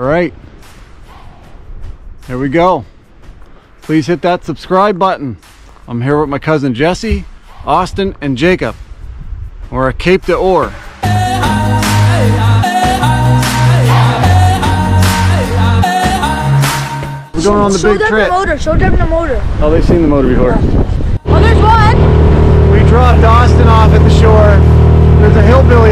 All right. Here we go. Please hit that subscribe button. I'm here with my cousin Jesse, Austin, and Jacob. We're at Cape d'Or. We're going on the Show big them the motor. Show them the motor. Oh, they've seen the motor before. Oh, there's one. We dropped Austin off at the shore. There's a hillbilly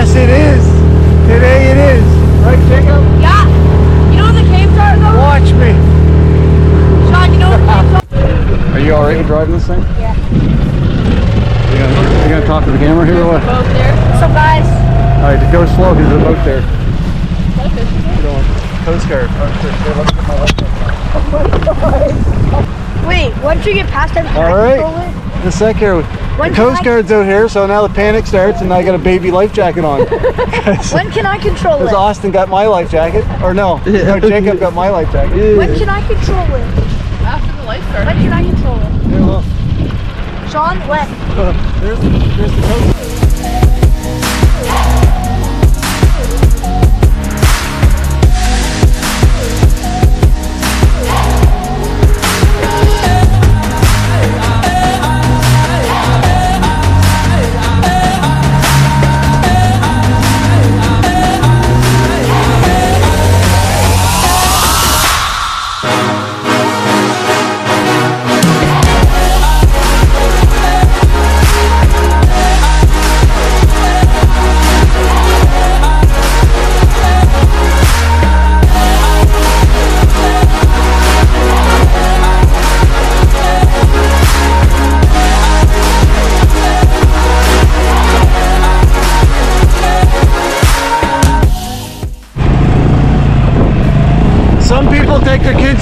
yes, it is. Today it is. Right, Jacob? yeah. You know where the caves are, though? Watch me. Shawn, you know where the caves are? Are you all right with driving this thing? Yeah. You gonna, you gonna talk to the camera here or what? Both there. What's up, guys? All right, go slow because there's a boat there. You know, Coast Guard. Oh my god. Wait, once you get past them, All right. In a sec here. When the can Coast I- Guard's out here, so now the panic starts, and I got a baby life jacket on. When can I control it? Because? Austin got my life jacket, or no, no, Jacob got my life jacket. When can I control it? After the light When started. can I control it? Yeah, well, Shawn, when? there's, there's the Coast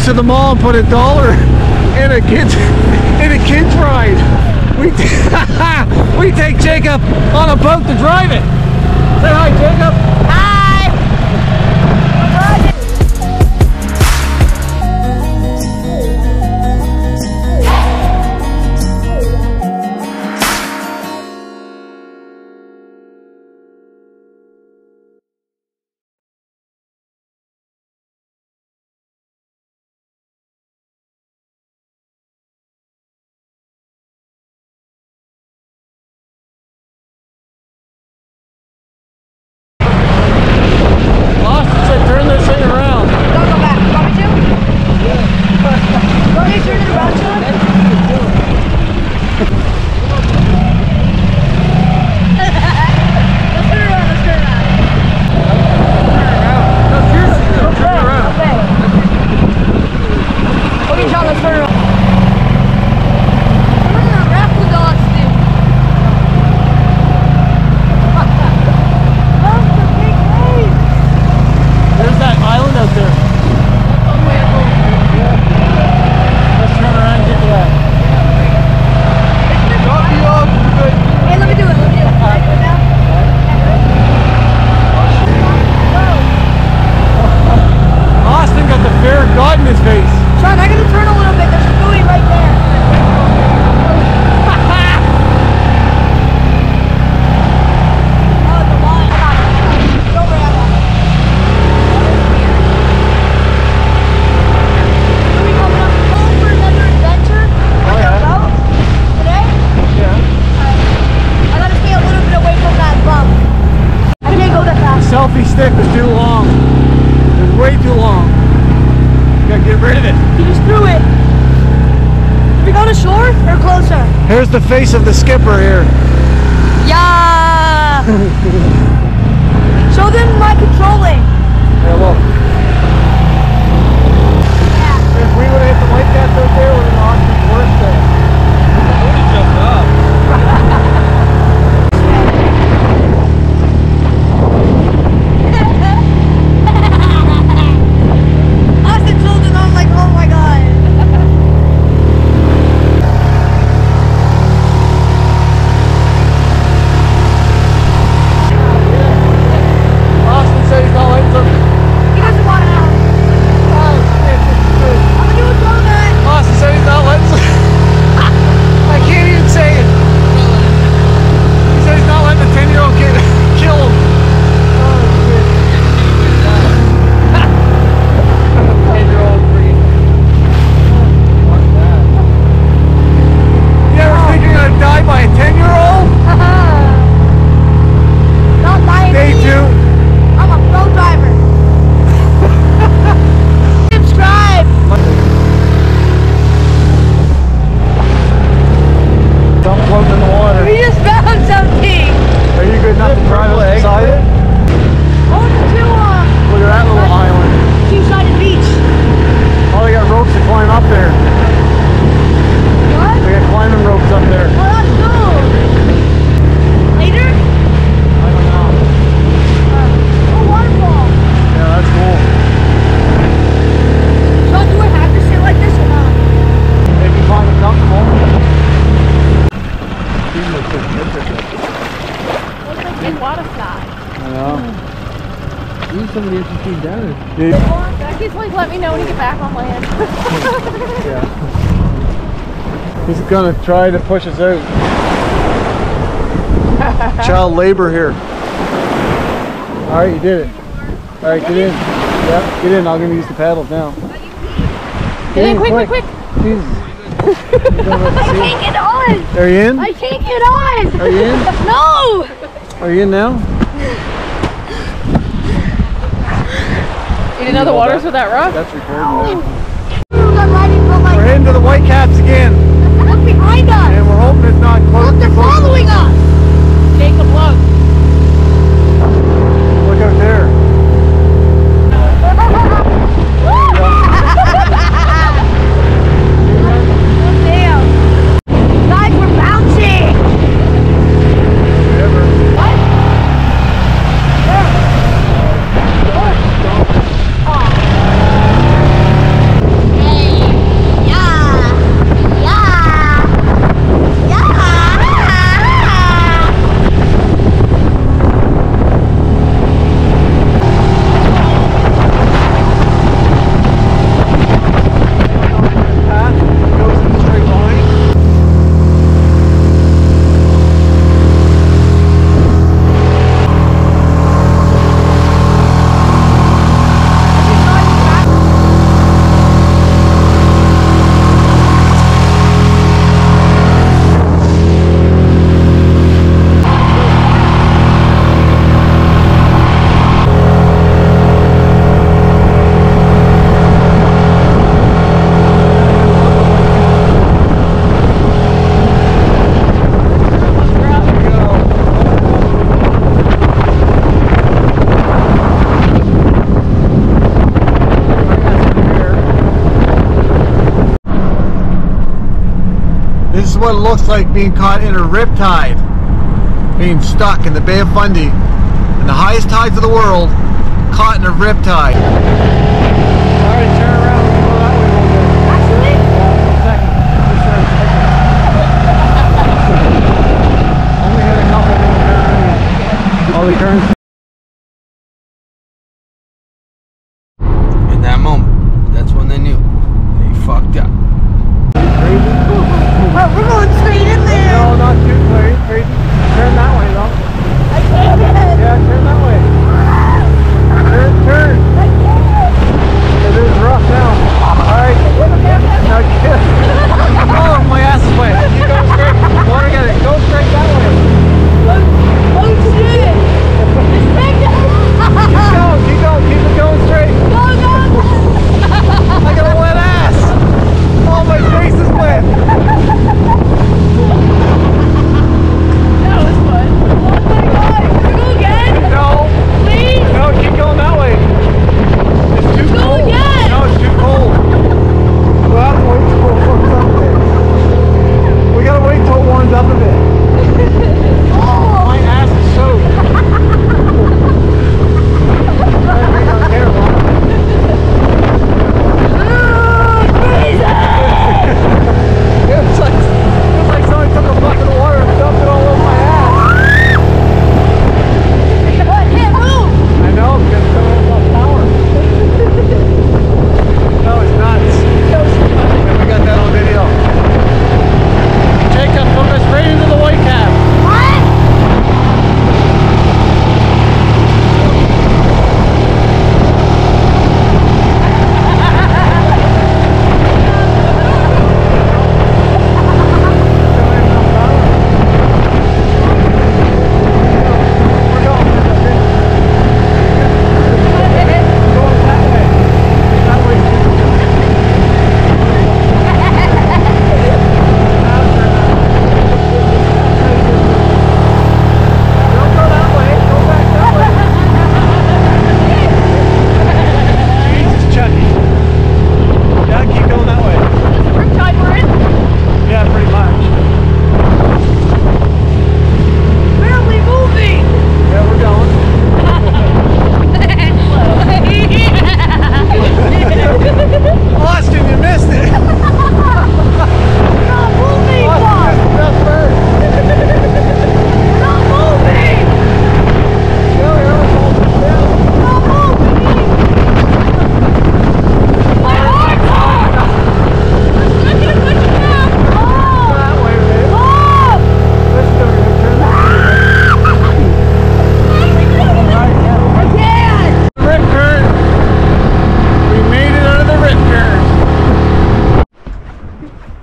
to the mall and put a dollar in a kids in a kids ride. We we take Jacob on a boat to drive it. Say hi, Jacob. Fast. Stick is too long. It's way too long. You Gotta get rid of it. You just threw it. Did we go to shore or closer? Here's the face of the skipper here. Yeah. Show them my controlling. Yeah, look. Yeah. If we would have hit the light cats out there, Dude, Becky's like, let me know when you get back on land. yeah. He's gonna try to push us out. Child labor here. All right, you did it. All right, get in. Yep, get in. I'm gonna use the paddles now. Get in, quick, quick, quick. Jesus. I can't get on. Are you in? I can't get on. Are you in? No. Are you in now? You didn't know the water's with that rock? That's recording now. I'm riding for We're heading to the Whitecaps again, look behind us. and we're hoping it's not close. Look, they're too following us. Jacob, look. Look out there. Damn. Guys, we're bouncing. Whatever. Hey. Yeah. Yeah. Yeah. Path goes in a straight line. This is what it looks like being caught in a riptide, being stuck in the Bay of Fundy, in the highest tides of the world, caught in a riptide. Alright, turn around and go that way a little bit. Actually, Second. Just for. Only hit a couple of them. All the currents.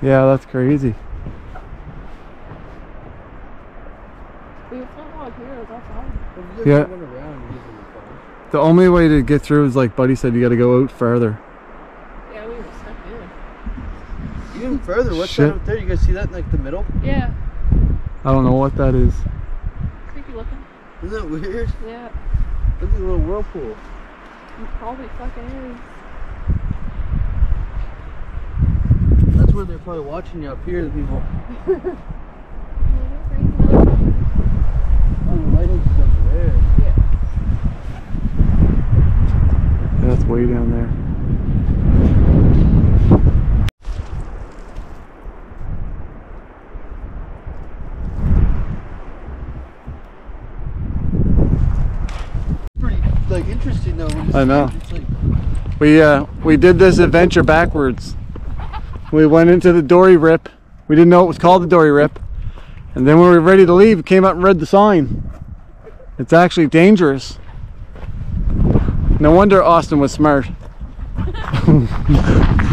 Yeah, that's crazy. We have front log here, it's outside. Yeah. Went around using the only way to get through is like Buddy said, you got to go out further. Yeah, we were stuck in. Even further, what's Shit. that up there? You guys see that in like the middle? Yeah. I don't know what that is. Creepy looking. Isn't that weird? Yeah. Look like a little whirlpool. It probably fucking is. Where they're probably watching you up here, the people. Yeah, crazy motherfucker. Oh, the lighting's over there. Yeah, that's way down there. Pretty like interesting though. I know. like, We uh we did this adventure backwards. We went into the dory rip. We didn't know it was called the dory rip. And then when we were ready to leave, we came out and read the sign. It's actually dangerous. No wonder Austin was smart.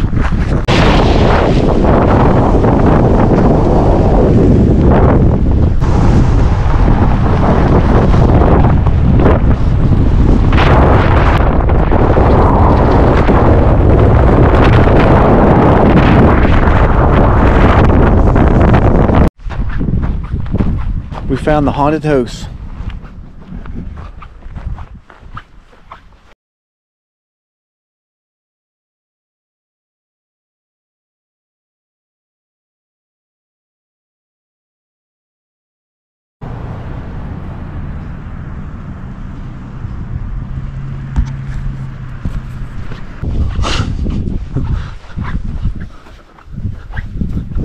We found the haunted house.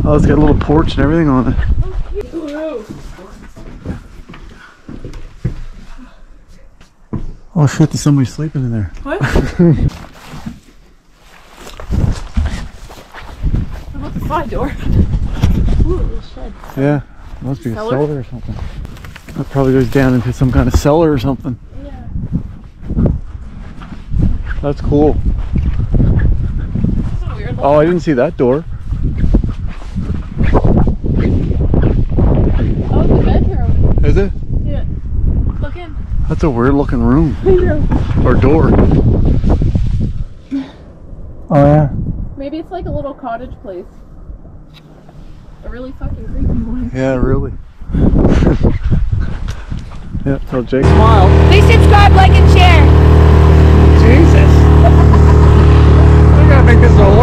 Oh, it's got a little porch and everything on it. Oh shit, there's somebody sleeping in there. What? About the side door. Ooh, little shed. Yeah, must be a Cellar? cellar or something. That probably goes down into some kind of cellar or something. Yeah. That's cool. This weird. Oh, I didn't see that door. Oh, the bedroom. Is it? Yeah. Look in. That's a weird looking room I know. or door. Oh yeah. Maybe it's like a little cottage place. A really fucking creepy one. Yeah, really. yeah, tell Jake. Smile. Please subscribe, like, and share. Jesus. I gotta make this a horror movie.